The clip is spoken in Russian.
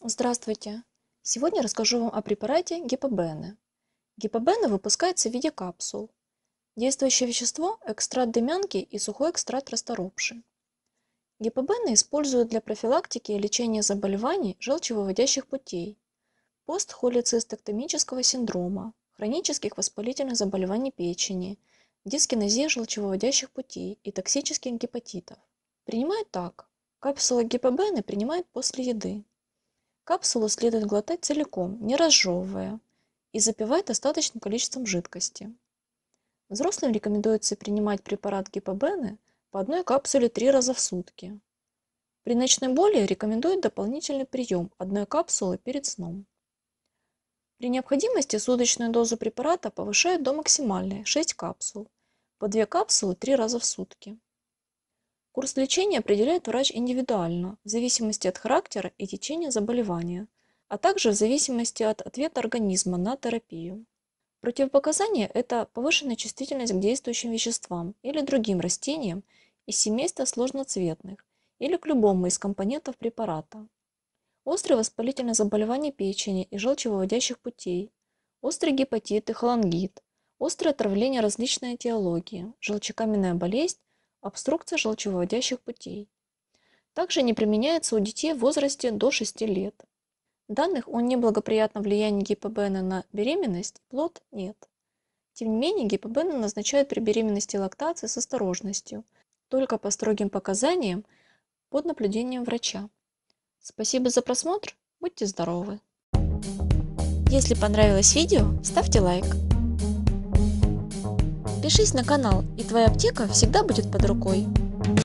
Здравствуйте! Сегодня расскажу вам о препарате гипобены. Гипобены выпускается в виде капсул. Действующее вещество– экстракт дымянки и сухой экстракт расторопши. Гипобены используют для профилактики и лечения заболеваний желчевыводящих путей, постхолецистектомического синдрома, хронических воспалительных заболеваний печени, дискинезии желчевыводящих путей и токсических гепатитов. Принимают так. Капсулы гипобены принимают после еды. Капсулу следует глотать целиком, не разжевывая, и запивать достаточным количеством жидкости. Взрослым рекомендуется принимать препарат гипобены по одной капсуле три раза в сутки. При ночной боли рекомендуют дополнительный прием одной капсулы перед сном. При необходимости суточную дозу препарата повышают до максимальной 6 капсул, по 2 капсулы 3 раза в сутки. Курс лечения определяет врач индивидуально, в зависимости от характера и течения заболевания, а также в зависимости от ответа организма на терапию. Противопоказания – это повышенная чувствительность к действующим веществам или другим растениям из семейства сложноцветных или к любому из компонентов препарата. Острые воспалительные заболевания печени и желчевыводящих путей, острый гепатит и холангит, острое отравление различной этиологии, желчекаменная болезнь обструкция желчевыводящих путей. Также не применяется у детей в возрасте до 6 лет. Данных о неблагоприятном влиянии гипобена на беременность плод нет. Тем не менее, гипобены назначают при беременности и лактации с осторожностью, только по строгим показаниям под наблюдением врача. Спасибо за просмотр, будьте здоровы! Если понравилось видео, ставьте лайк. Подпишись на канал, и твоя аптека всегда будет под рукой.